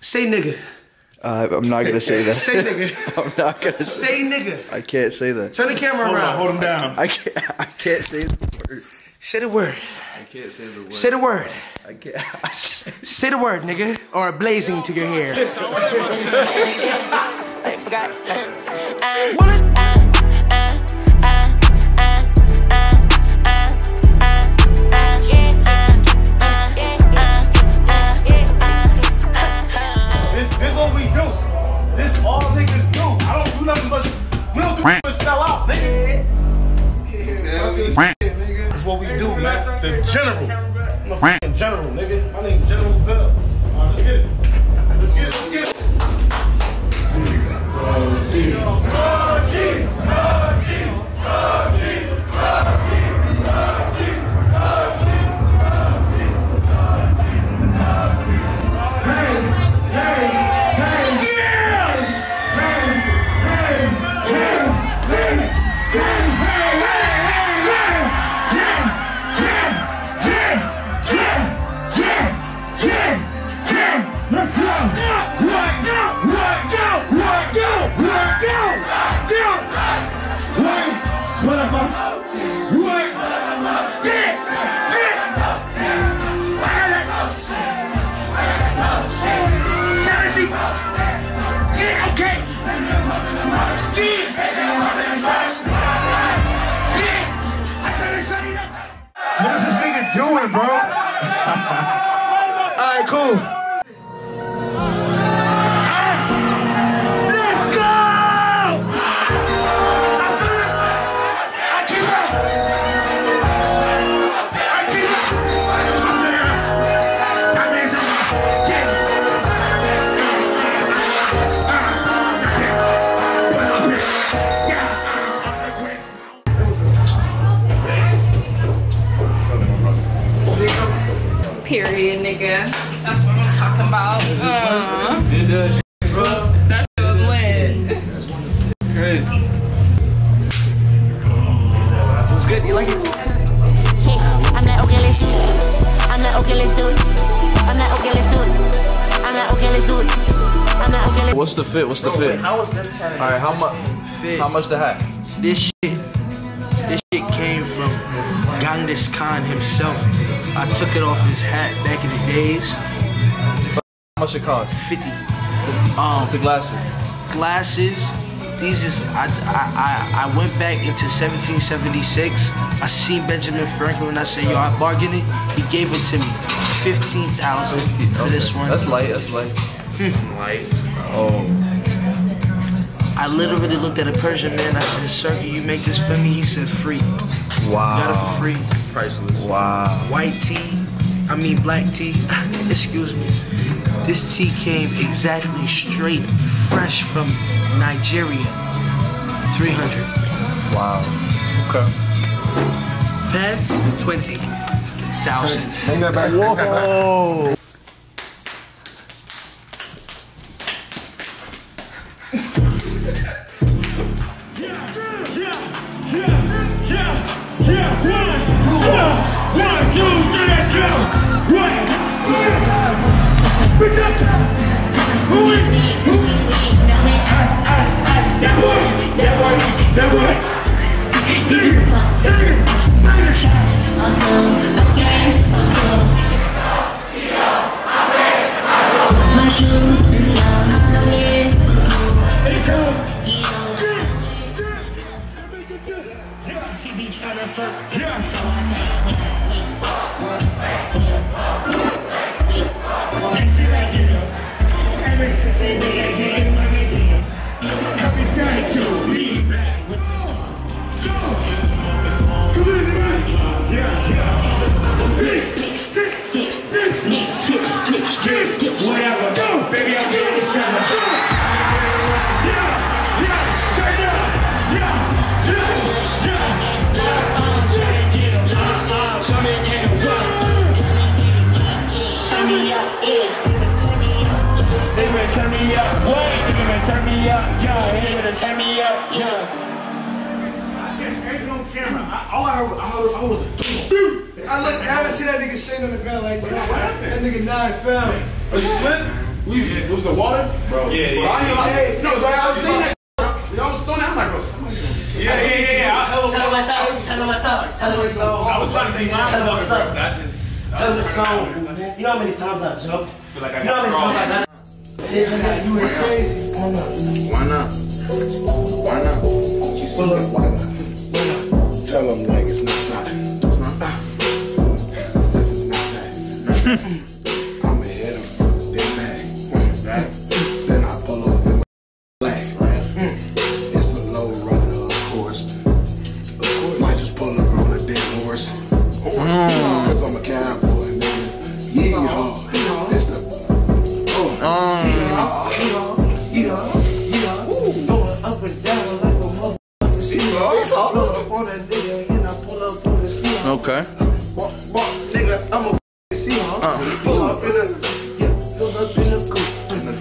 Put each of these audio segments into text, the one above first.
Say nigga. Uh, I'm not gonna say that. Say nigga. I'm not gonna Say nigga. I can't say that. Turn the camera Hold on, around. hold him down. I can't. I can't say the word. Say the word. I can't say the word. Say the word. I can't. Say the word, nigga. Or blazing to your hair. I forgot. This is what we do. This all niggas do. I wanna. I, what we do, man. The general. I'm a general, nigga. My name's General Bell. Alright, let's get it. Let's get it, let's get it. Oh, You like it? I'm like, okay, let's do it. I'm like, okay, let's do it. I'm like, okay, let's do it. I'm like, okay, let's do it. I'm like, okay, let's What's the fit? What's the fit? How was this ten? All right, how much? Fit. How much the hat? This shit, this shit came from Genghis Khan himself. I took it off his hat back in the days. How much it cost? 50. Um, The glasses. glasses. These is I, I I I went back into 1776. I seen Benjamin Franklin. I said, yo, I bargained it. He gave it to me, 15,000 for this one. That's light. That's light. Hmm. like. Oh. I literally looked at a Persian man. I said, sir, can you make this for me? He said, free. Wow. Got it for free. Priceless. Wow. white tea, I mean black tea, excuse me. This tea came exactly straight, fresh from Nigeria. 300. Wow. Okay. Pants, 20. Thousand. Whoa. 一二三 They turn me up. They turn me up, yeah. They turn me up, yeah. I catch ain't on camera. All I heard was I heard I was. I look, I didn't see that nigga sitting on the ground like that. That nigga nine fell. Are you slipped? Was the water, bro? Yeah, yeah. No, it's right. We almost thrown out my bros. Yeah, yeah, yeah. yeah. Tell what's up. Tell him what's up. Tell him what's up. I was trying to be my of it, bro. I just. Tell him the song. You know how many times I jumped? feel like I You know how many times I done You went crazy. Why not? Why not? Why not? Tell them like it's not, it's not. It's not. This is not that. Walk, walk, nigga, I'm a f***ing sea. Uh-huh. Pull up in the, yeah, pull up in the coupe.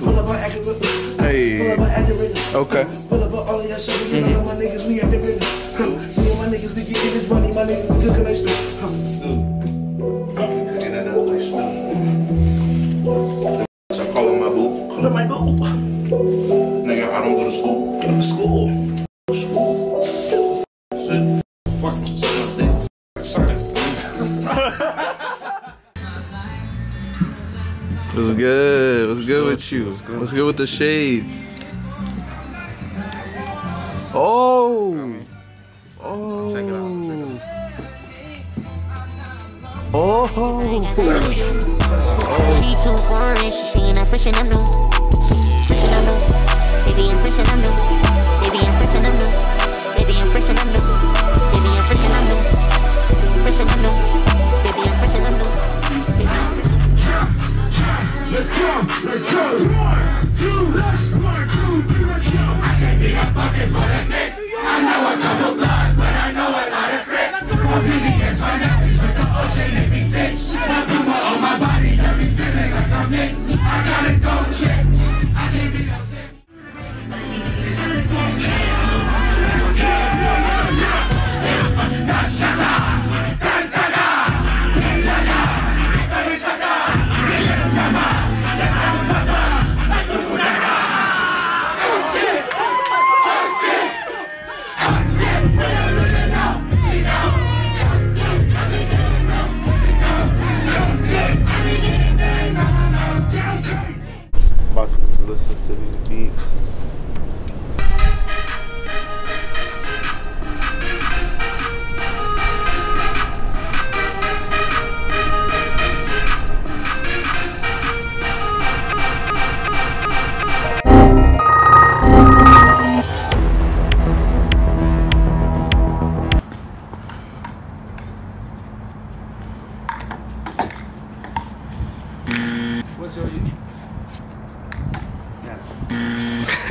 Pull up on acting with Pull Hey. up on acting with Okay. Pull up on all of your shit. You know mm-hmm. my niggas, we acting with Me and my niggas, we get this money. My niggas, we connection. Mm. And like stuff. I'm calling my boo. Pull up my boo. Nigga, I don't go to school. Go to school. School. What's good? What's good with you? What's good with the shades? Oh. Oh. Check it out. Oh. She too foreign, she seeing that fresh and I'm new.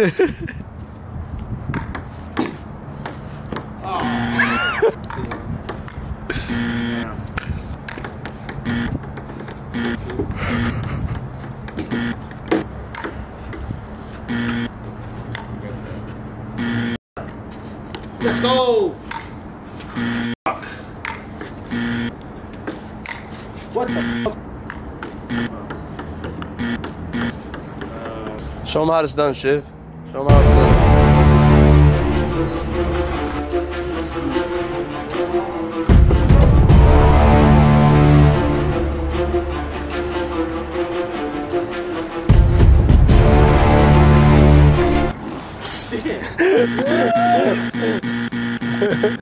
Let's go. What the fuck? Show him how it's done, Shiv. Show mal was good.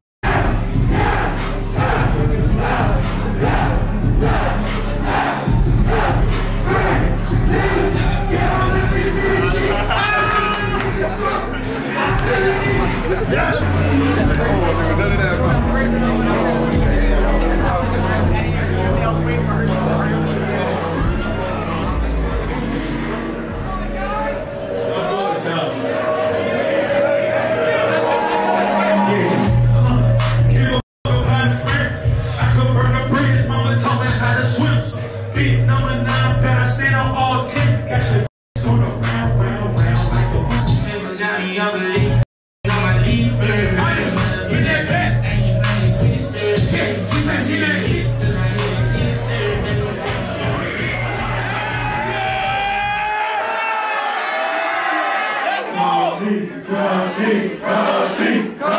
Chief, go Chief, go